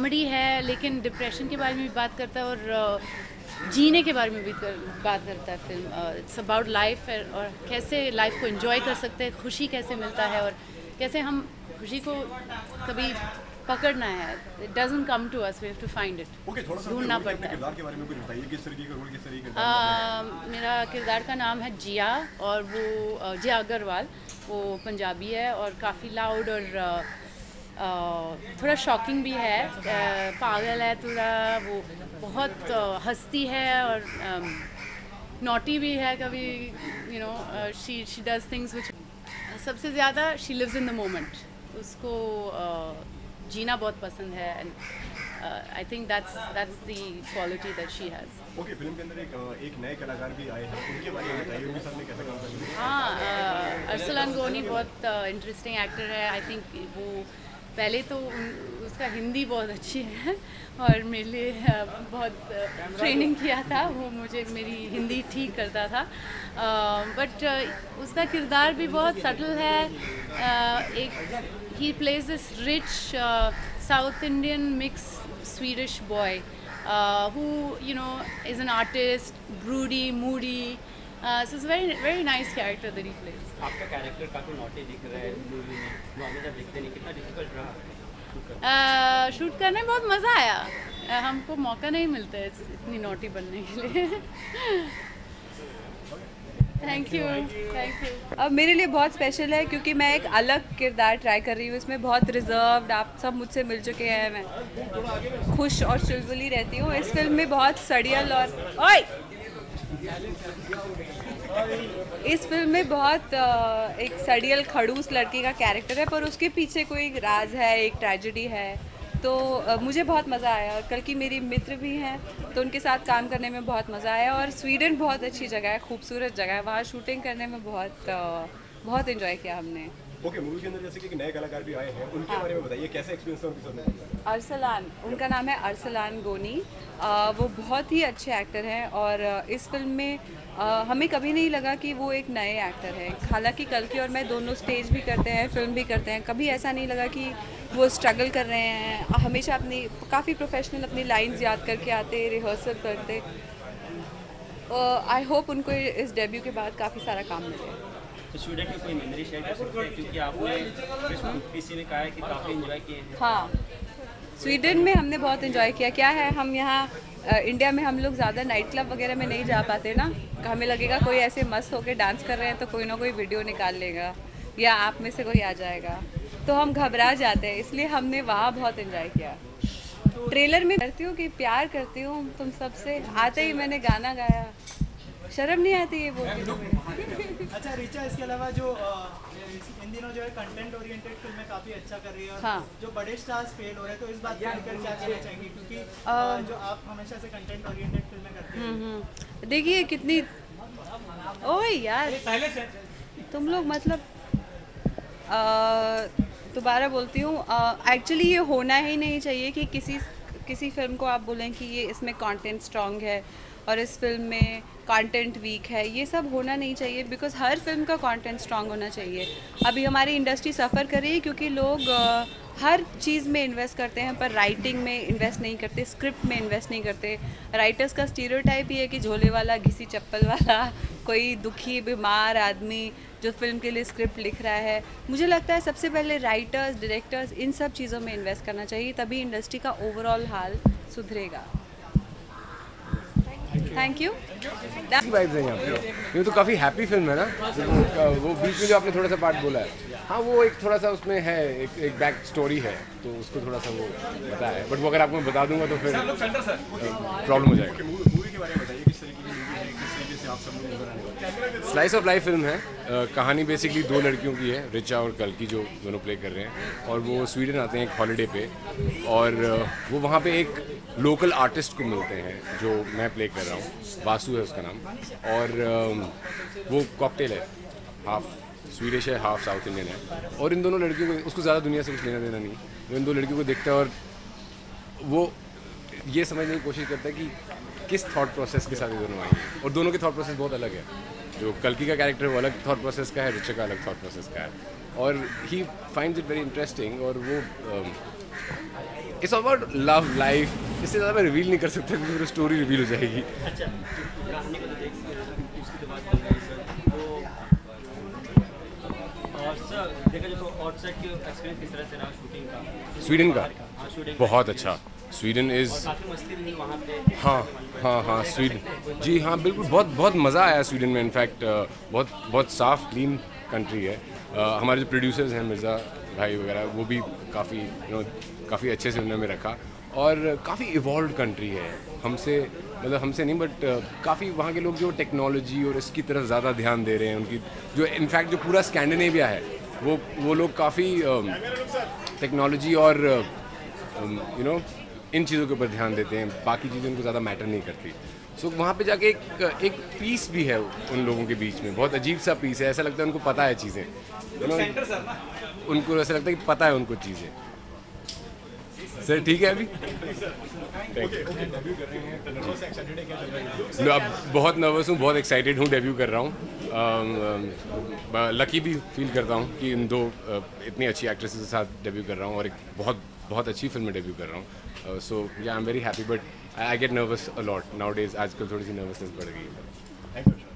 Comedy है लेकिन depression के बारे में भी बात करता है और जीने के बारे में भी कर, बात करता है फ़िल्म इट्स अबाउट लाइफ और कैसे लाइफ को एंजॉय कर सकते हैं खुशी कैसे मिलता है और कैसे हम खुशी को कभी पकड़ना है। It doesn't come to us we have to find it ढूंढना पड़ता है। किरदार के बारे में कुछ बताइए किस तरीके का रोल किस तरीके का मेरा किरदार का नाम है जिया और वो जिया अग्रवाल वो पंजाबी है और काफ़ी लाउड और अ, थोड़ा शॉकिंग भी है। पागल है थोड़ा वो बहुत हंसती है और नोटी भी है कभी you know she she does things which सबसे ज़्यादा she lives in the moment उसको जीना बहुत पसंद है and I think that's that's the quality that she has okay film के अंदर एक एक नए कलाकार भी आए हैं। उनके बारे में बताइए उनके साथ में कैसा काम कर रही है अरसलान गोनी बहुत इंटरेस्टिंग एक्टर है। आई थिंक वो पहले तो उसका हिंदी बहुत अच्छी है और मेरे लिए बहुत ट्रेनिंग किया था वो मुझे, मेरी हिंदी ठीक करता था बट उसका किरदार भी बहुत सटल है एक ही plays this rich south Indian mix Swedish boy who you know is an artist broody moody. So it's a very very nice character that he plays. आपका कैरेक्टर काफ़ी नॉटी दिख रहा है मूवी में। जो हमें जब दिखते नहीं कितना डिफ़िकल्ट रहा? Shoot करना? Uh, शूट करने में बहुत मज़ा आया। Uh, हमको मौका नहीं मिलता है इतनी नोटी बनने के लिए। थैंक यू थैंक यू अब मेरे लिए बहुत स्पेशल है क्योंकि मैं एक अलग किरदार ट्राई कर रही हूँ। इसमें बहुत रिज़र्व आप सब मुझसे मिल चुके हैं मैं खुश और चुलबुली रहती हूँ। इस फ़िल्म में बहुत सड़ियल और ओए! इस फ़िल्म में बहुत एक सड़ियल, खड़ूस लड़की का कैरेक्टर है, पर उसके पीछे कोई राज है, एक ट्रेजेडी है। तो मुझे बहुत मज़ा आया। कल की मेरी मित्र भी हैं तो उनके साथ काम करने में बहुत मज़ा आया। और स्वीडन बहुत अच्छी जगह है, खूबसूरत जगह है। वहाँ शूटिंग करने में बहुत बहुत इन्जॉय किया हमने। ओके मूवी के अंदर जैसे कि नए कलाकार भी आए हैं उनके बारे में बताइए कैसा एक्सपीरियंस था उनके साथ अरसलान उनका नाम है अरसलान गोनी। अ, वो बहुत ही अच्छे एक्टर हैं और इस फ़िल्म में अ, हमें कभी नहीं लगा कि वो एक नए एक्टर हैं। हालाँकि कल की और मैं दोनों स्टेज भी करते हैं फ़िल्म भी करते हैं कभी ऐसा नहीं लगा कि वो स्ट्रगल कर रहे हैं। हमेशा अपनी काफ़ी प्रोफेशनल अपनी लाइंस याद करके आते रिहर्सल करते। आई होप उनको इस डेब्यू के बाद काफ़ी सारा काम मिले। तो स्टूडेंट की कोई मेमोरी शेयर कर सकते हैं? क्योंकि आपने किसी ने कहा है कि काफ़ी एंजॉय किए हाँ। स्वीडन में हमने बहुत इन्जॉय किया। क्या है, हम यहाँ इंडिया में हम लोग ज़्यादा नाइट क्लब वगैरह में नहीं जा पाते ना। हमें लगेगा कोई ऐसे मस्त होकर डांस कर रहे हैं तो कोई ना कोई वीडियो निकाल लेगा। या आप में से कोई आ जाएगा। तो हम घबरा जाते हैं, इसलिए हमने वहाँ बहुत इन्जॉय किया। ट्रेलर में करती हूँ कि प्यार करती हूँ, तुम सबसे, आते ही मैंने गाना गाया। शर्म नहीं आती ये बोलती तुम्हें। अच्छा रिचा इसके अलावा जो इन दिनों जो है कंटेंट ओरिएंटेड फ़िल्में काफ़ी अच्छा कर रही है और हाँ। जो बड़े स्टार्स फेल हो रहे हैं तो इस बात को लेकर क्या कहना चाहेंगे? क्योंकि अ, जो आप हमेशा से कंटेंट ओरिएंटेड फ़िल्में करते हैं। हम्म, देखिए कितनी ओए यार। पहले से। तुम लोग मतलब दोबारा बोलती हूँ एक्चुअली ये होना ही नहीं चाहिए कि किसी किसी फ़िल्म को आप बोलें कि ये इसमें कंटेंट स्ट्रांग है। और इस फ़िल्म में कंटेंट वीक है, ये सब होना नहीं चाहिए बिकॉज़ हर फ़िल्म का कंटेंट स्ट्रांग होना चाहिए। अभी हमारी इंडस्ट्री सफ़र कर रही है क्योंकि लोग हर चीज़ में इन्वेस्ट करते हैं, पर राइटिंग में इन्वेस्ट नहीं करते स्क्रिप्ट में इन्वेस्ट नहीं करते। राइटर्स का स्टीरियोटाइप ही है कि झोले वाला, घिसी चप्पल वाला, कोई दुखी, बीमार आदमी जो फ़िल्म के लिए स्क्रिप्ट लिख रहा है। मुझे लगता है सबसे पहले राइटर्स डायरेक्टर्स इन सब चीज़ों में इन्वेस्ट करना चाहिए, तभी इंडस्ट्री का ओवरऑल हाल सुधरेगा। थैंक यू वाइब्स हैं यहाँ पे। ये तो काफ़ी हैप्पी फ़िल्म है ना? वो बीच में जो आपने थोड़ा सा पार्ट बोला है। हाँ वो एक थोड़ा सा उसमें है एक एक बैक स्टोरी है तो उसको थोड़ा सा वो पता है। बट वो अगर आपको मैं बता दूँगा तो फिर प्रॉब्लम हो जाएगा। स्लाइस ऑफ़ लाइफ फ़िल्म है। कहानी बेसिकली दो लड़कियों की है, रिचा और कल की, जो दोनों प्ले कर रहे हैं। और वो स्वीडन आते हैं एक हॉलीडे पे। और वो वहाँ पे एक लोकल आर्टिस्ट को मिलते हैं, जो मैं प्ले कर रहा हूँ। वासु है उसका नाम। और वो कॉकटेल है। हाफ़ स्वीडिश है हाफ़ साउथ इंडियन है। और इन दोनों लड़कियों को, उसको ज़्यादा दुनिया से कुछ लेना देना नहीं। वो इन दो लड़कियों को देखता है और वो ये समझने की कोशिश करता है कि किस थॉट प्रोसेस के साथ ये दोनों हैं। और दोनों के थॉट प्रोसेस बहुत अलग है। जो कल्की का कैरेक्टर वो अलग थॉट प्रोसेस का है रिचा का अलग थॉट प्रोसेस का है। और he finds it very interesting और वो इट्स अबाउट लव लाइफ इससे ज़्यादा मैं रिवील नहीं कर सकता क्योंकि मेरी स्टोरी रिवील हो जाएगी। अच्छा कहानी को तो उसकी तो तो सर की स्वीडन हाँ बहुत अच्छा। स्वीडन इज़ हाँ हाँ हाँ स्वीडन जी हाँ बिल्कुल बहुत बहुत मज़ा आया स्वीडन में इनफैक्ट बहुत बहुत साफ़ क्लीन कंट्री है। अ, हमारे जो प्रोड्यूसर्स हैं मिर्ज़ा भाई वगैरह वो भी काफ़ी यू नो काफ़ी अच्छे से उन्होंने रखा। और काफ़ी इवॉल्व कंट्री है। हमसे मतलब हमसे नहीं बट काफ़ी वहाँ के लोग जो टेक्नोलॉजी और इसकी तरफ़ ज़्यादा ध्यान दे रहे हैं उनकी जो इनफैक्ट जो पूरा स्कैंडिनेविया है वो वो लोग काफ़ी टेक्नोलॉजी और यू नो इन चीज़ों के ऊपर ध्यान देते हैं बाकी चीज़ें उनको ज़्यादा मैटर नहीं करती। सो so, वहाँ पे जाके एक एक पीस भी है उन लोगों के बीच में बहुत अजीब सा पीस है ऐसा लगता है उनको पता है चीज़ें। उनको ऐसा लगता है कि पता है उनको चीज़ें। सर ठीक है अभी? मैं अब बहुत नर्वस हूँ बहुत एक्साइटेड हूँ डेब्यू कर रहा हूँ। लकी भी फील करता हूँ कि इन दो uh, इतनी अच्छी एक्ट्रेसेस के साथ डेब्यू कर रहा हूँ और एक बहुत बहुत अच्छी फ़िल्म में डेब्यू कर रहा हूँ। So yeah I am very happy but I get nervous a lot nowadays आजकल थोड़ी सी नर्वसनेस बढ़ गई है